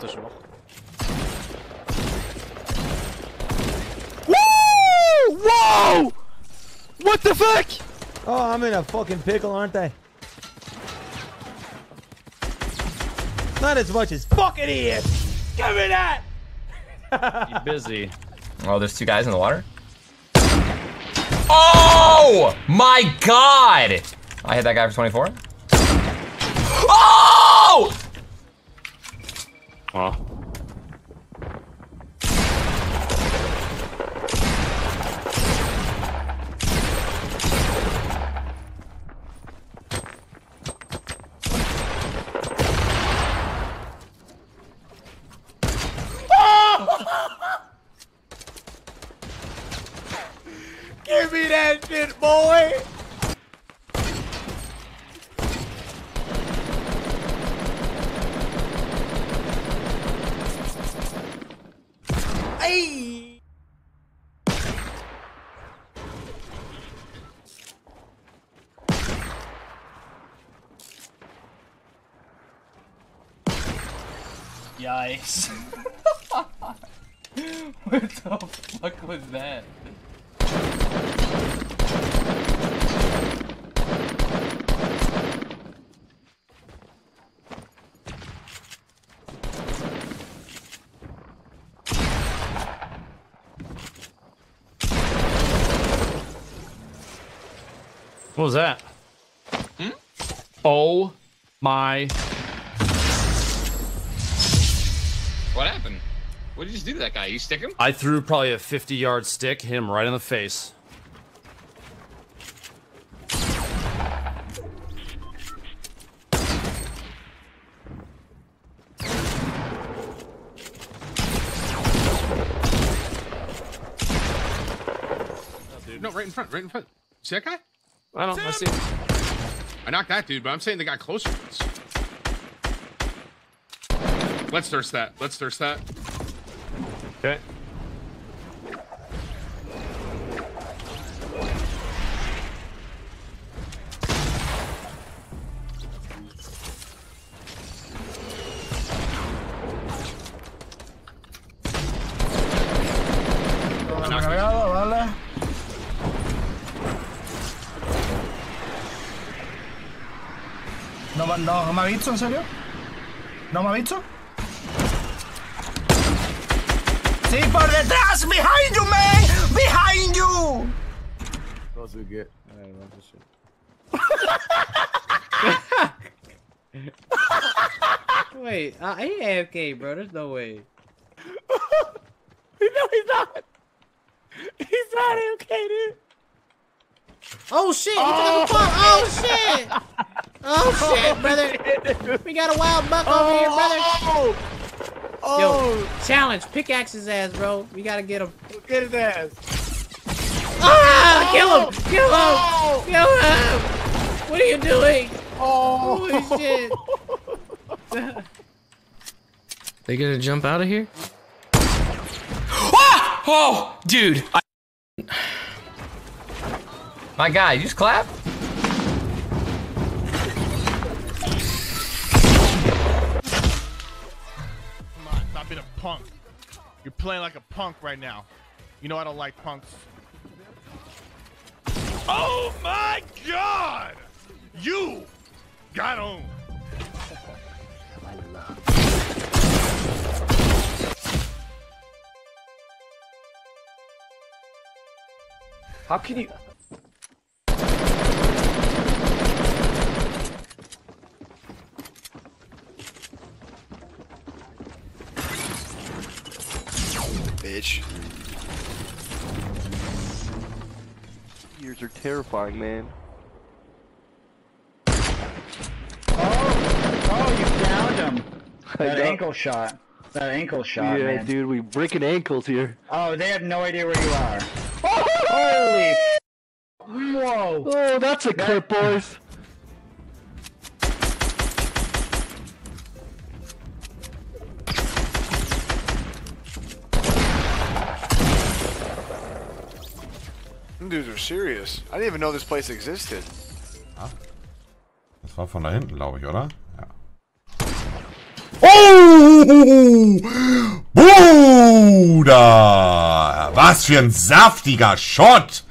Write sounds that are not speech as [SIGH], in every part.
optischen noch. Woo! Whoa! What the fuck? Oh, I'm in a fucking pickle, aren't I? Not as much as fucking he is. Give me that. You busy. [LAUGHS] Oh, there's two guys in the water. Oh my god! I hit that guy for 24. Oh! Oh. Give me that shit, boy. Hey. Yikes. [LAUGHS] what the fuck was that? What was that? Hmm? Oh my What happened? What did you just do to that guy? You stick him? I threw probably a 50 yard stick, hit him right in the face. No, right in front, right in front. See that guy? I don't I see. Him. I knocked that dude, but I'm saying the guy closer to us. Let's thirst that. Let's thirst that. Okay. ¿No, me- no me ha visto, en serio? ¿No me ha visto? ¡Sí, por detrás! ¡Behind you, man! ¡Behind you! Supposed to get. I don't know this shit. [LAUGHS] Wait, uh, he AFK, bro. There's no way. [LAUGHS] no, he's not. He's not okay, dude. Oh shit! He took the pump. Oh [LAUGHS] shit! Oh shit, brother! We got a wild buck over here, brother. Oh, Yo, challenge, pickaxe his ass, bro. We gotta get him. get his ass. Ah! Kill him! Kill him! Kill him! What are you doing? Oh, Holy shit! [LAUGHS] they gonna jump out of here? Ah! Oh, dude. I... My guy, you just clap? Punk. You're playing like a punk right now. You know I don't like punks. Oh my god! You got him! How can you? Years are terrifying, man. Oh, oh, you found him. [LAUGHS] That ankle shot. That ankle shot, yeah, man. dude, we breaking ankles here. Oh, they have no idea where you are. [LAUGHS] Holy. Whoa. Oh, that's a clip, boys. Them dudes are serious. I didn't even know this place existed. Das war von da hinten, glaube ich, oder? Ja. Oh! Bruder! Was für ein saftiger Shot!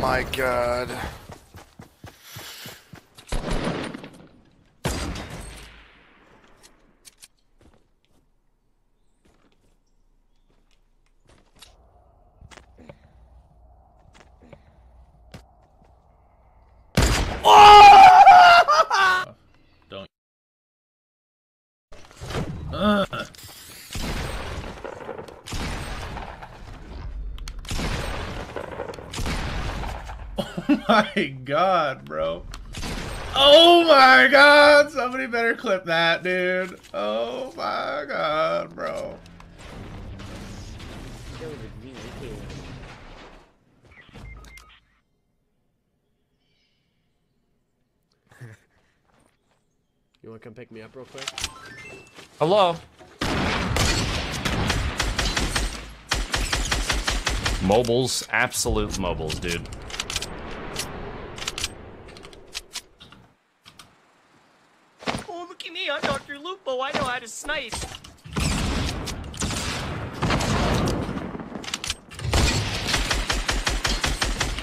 My god. My god, bro. Oh my god, somebody better clip that, dude. Oh my god, bro. [LAUGHS] You wanna come pick me up real quick? Hello. Mobiles, absolute mobiles, dude. Oh, look at me, I'm Dr. Lupo. I know how to snipe.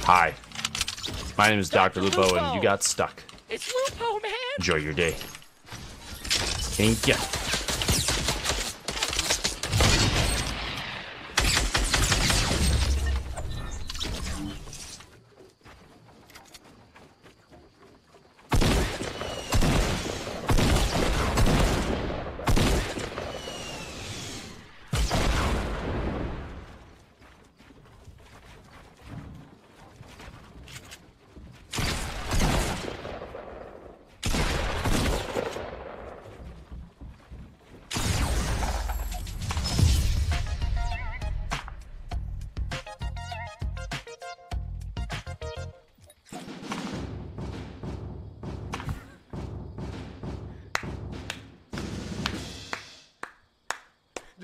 Hi. My name is Dr. Lupo, and you got stuck. It's Lupo, man. Enjoy your day. Thank you.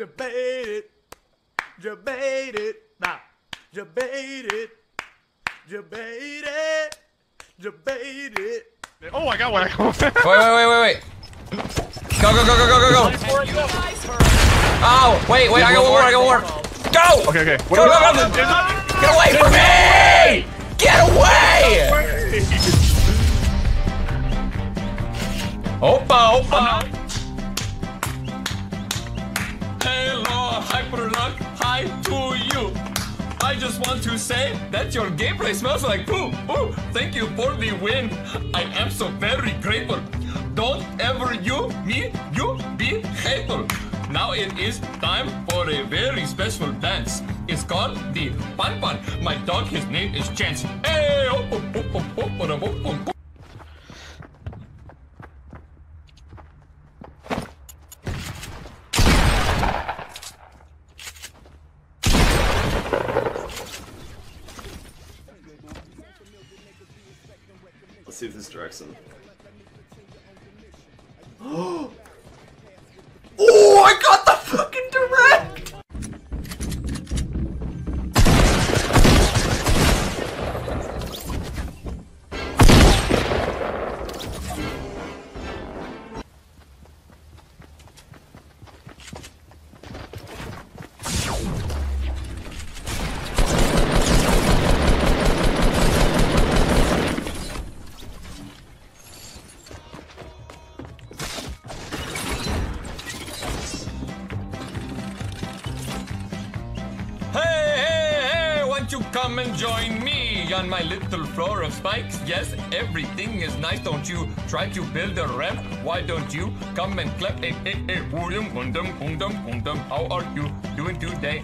Debate it. Debate it. Nah. Debate it. Debate it. Debate it. Oh, I got one. I got one. Wait, wait, wait, wait, wait. Go, go, go, go, go, go, go. Oh, wait, wait, I got one more, I got one more. Go! Okay, okay. Go, go, go, go. Get away from me! Get away! [LAUGHS] Opa, opa. Just want to say that your gameplay smells like poo. Ooh, thank you for the win. I am so very grateful. Don't ever you, me, you be hateful. Now it is time for a very special dance. It's called the Pan Pan. My dog, his name is Chance. Hey, oh, oh, oh, oh, oh, oh, oh, oh, oh. Let's see if this directs him. On my little floor of spikes? Yes, everything is nice. Don't you try to build a ramp? Why don't you come and clap? Hey, hey, hey, William. How are you doing today?